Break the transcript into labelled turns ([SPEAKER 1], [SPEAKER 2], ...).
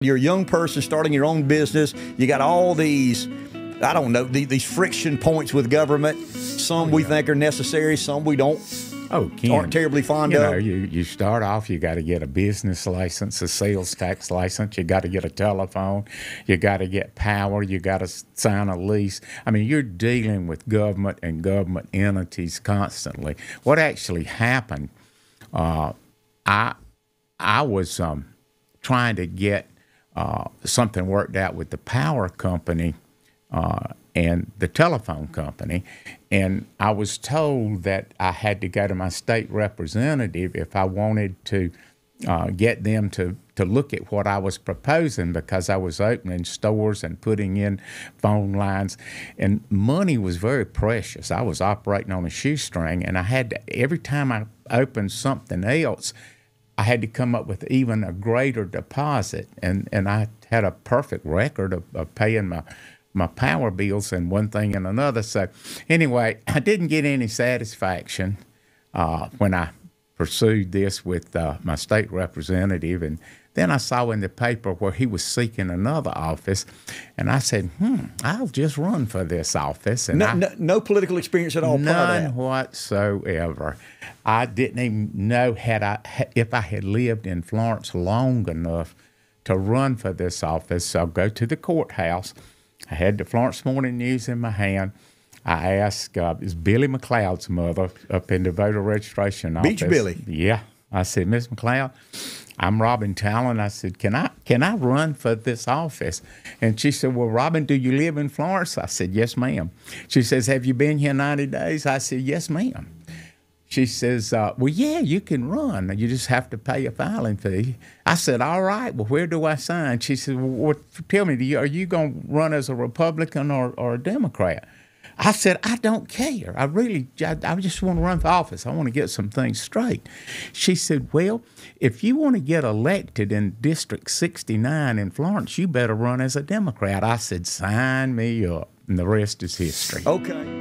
[SPEAKER 1] You're a young person starting your own business. You got all these, I don't know, these friction points with government. Some we think are necessary, some we don't.
[SPEAKER 2] Oh, Ken,
[SPEAKER 1] aren't terribly fond
[SPEAKER 2] you
[SPEAKER 1] of.
[SPEAKER 2] Know, you, you start off, you got to get a business license, a sales tax license, you got to get a telephone, you got to get power, you got to sign a lease. I mean, you're dealing with government and government entities constantly. What actually happened, uh, I, I was um, trying to get uh, something worked out with the power company uh, and the telephone company. And I was told that I had to go to my state representative if I wanted to uh, get them to, to look at what I was proposing because I was opening stores and putting in phone lines. And money was very precious. I was operating on a shoestring, and I had to, every time I opened something else, I had to come up with even a greater deposit, and, and I had a perfect record of, of paying my my power bills and one thing and another. So anyway, I didn't get any satisfaction uh, when I pursued this with uh, my state representative, and then I saw in the paper where he was seeking another office, and I said, "Hmm, I'll just run for this office." And
[SPEAKER 1] no,
[SPEAKER 2] I,
[SPEAKER 1] no, no, political experience at all.
[SPEAKER 2] None whatsoever. I didn't even know had I if I had lived in Florence long enough to run for this office. So I'll go to the courthouse. I had the Florence Morning News in my hand. I asked, uh, is Billy McLeod's mother up in the voter registration office?
[SPEAKER 1] Beach Billy.
[SPEAKER 2] Yeah. I said, Miss McLeod, I'm Robin Tallon. I said, can I can I run for this office? And she said, well, Robin, do you live in Florence? I said, yes, ma'am. She says, have you been here 90 days? I said, yes, ma'am. She says, uh, well, yeah, you can run. You just have to pay a filing fee. I said, all right, well, where do I sign? She said, well, what, tell me, you, are you going to run as a Republican or, or a Democrat? I said, I don't care. I really, I, I, just want to run for office. I want to get some things straight. She said, Well, if you want to get elected in District 69 in Florence, you better run as a Democrat. I said, Sign me up. And the rest is history.
[SPEAKER 1] Okay.